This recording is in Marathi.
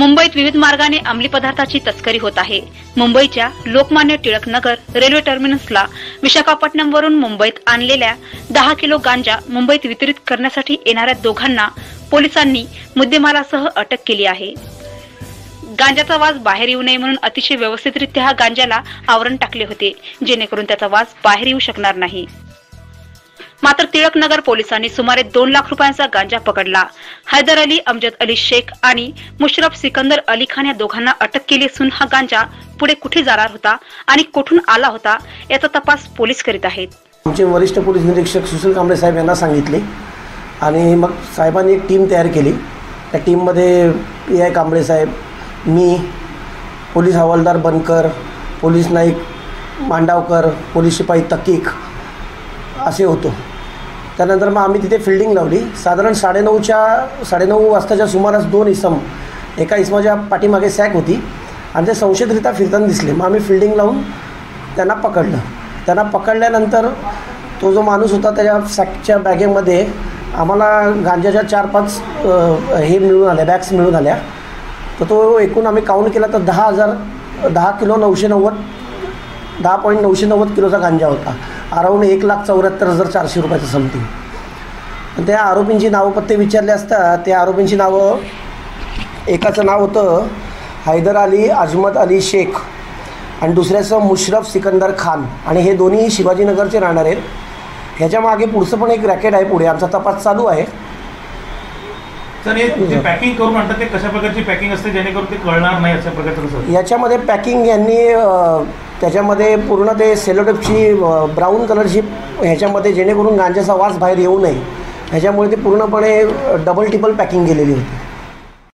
मुंबईत विविध मार्गाने अंमली पदार्थाची तस्करी होत आहे. मुंबईच्या लोकमान्य टिळक नगर रेल्वे टर्मिनसला विशाखापट्टणम वरून मुंबईत आणलेल्या दहा किलो गांजा मुंबईत वितरित करण्यासाठी येणाऱ्या दोघांना पोलिसांनी मुद्देमालासह अटक केली आहे. गांजाचा वास बाहेर येऊ नये म्हणून अतिशय व्यवस्थितरित्या हा गांजाला आवरण टाकले होते जेणेकरून त्याचा वास बाहेर येऊ शकणार नाही. मात्र टिळक नगर पोलिसांनी सुमारे दोन लाख रुपयांचा गांजा पकडला. हैदर अली अमजद अली शेख आणि मुशरफ सिकंदर अली खान या दोघांना अटक केली असून हा गांजा पुढे कुठे जाणार होता आणि कुठून आला होता याचा तपास पोलीस करीत आहेत. आमचे वरिष्ठ पोलीस निरीक्षक सुशील कांबळे साहेब यांना सांगितले आणि मग साहेबांनी एक टीम तयार केली. त्या टीममध्ये पी आय कांबळे साहेब मी पोलीस हवालदार बनकर पोलीस नाईक मांडावकर पोलीस शिपाई तकीक असे होतो. त्यानंतर मग आम्ही तिथे फिल्डिंग लावली. साधारण साडेनऊच्या साडेनऊ वाजताच्या सुमारास दोन इसम एका इसमाच्या पाठीमागे सॅक होती. आणि ते संशयितरित्या फिरताना दिसले. मग आम्ही फिल्डिंग लावून त्यांना पकडलं. त्यांना पकडल्यानंतर तो जो माणूस होता त्याच्या सॅकच्या बॅगेमध्ये आम्हाला गांजाच्या चार पाच हे मिळून आल्या बॅग्स मिळून आल्या. तर तो एकूण आम्ही काउंट केला तर दहा हजार दहा किलो नऊशे नव्वद दहा पॉईंट नऊशे नव्वद किलोचा गांजा होता. अराऊंड एक लाख चौऱ्याहत्तर हजार चारशे रुपयाचं समथिंग त्या आरोपींची नावं पत्ते विचारले असता त्या आरोपींची नावं एकाचं नाव होतं हैदर अली अजमत अली शेख आणि दुसऱ्याचं मुशरफ सिकंदर खान. आणि हे दोन्ही शिवाजीनगरचे राहणार आहेत. ह्याच्या मागे पुढचं पण एक रॅकेट आहे पुढे. आमचा तपास चालू आहे. सर हे जे पॅकिंग करून आणतात ते कशा प्रकारची पॅकिंग असते? जेणेकरून ते कळणार नाही अशा प्रकारचं कसं? याच्यामध्ये पॅकिंग यांनी त्याच्यामध्ये पूर्ण ते सेलोटेपची ब्राऊन कलरची ह्याच्यामध्ये जेणेकरून गांजाचा वास बाहेर येऊ नये. ह्याच्यामुळे ते पूर्णपणे डबल टिबल पॅकिंग केलेली होती.